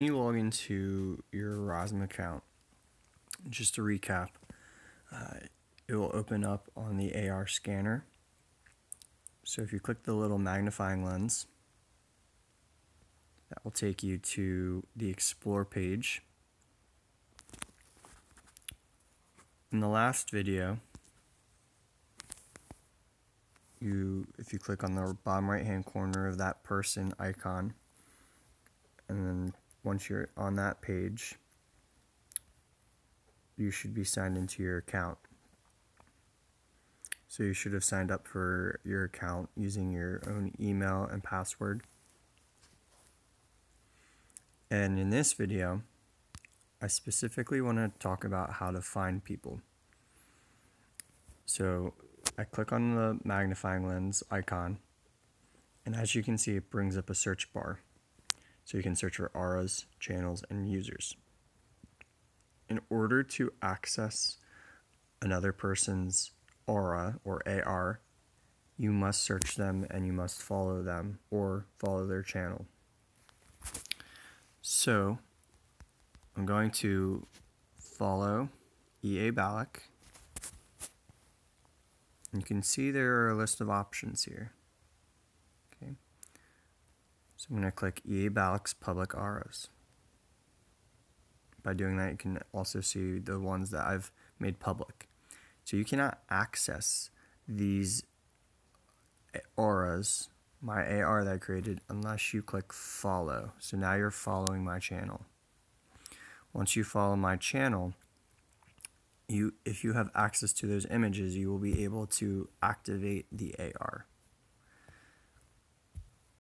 you log into your Aurasma account, just to recap, uh, it will open up on the AR scanner. So if you click the little magnifying lens, that will take you to the Explore page. In the last video, you if you click on the bottom right hand corner of that person icon, once you're on that page, you should be signed into your account. So you should have signed up for your account using your own email and password. And in this video, I specifically want to talk about how to find people. So I click on the magnifying lens icon, and as you can see, it brings up a search bar. So you can search for auras, channels, and users. In order to access another person's aura or AR, you must search them and you must follow them or follow their channel. So I'm going to follow EA Balak. You can see there are a list of options here. So I'm going to click EA Balak's public auras. By doing that, you can also see the ones that I've made public. So you cannot access these auras, my AR that I created, unless you click follow. So now you're following my channel. Once you follow my channel, you if you have access to those images, you will be able to activate the AR.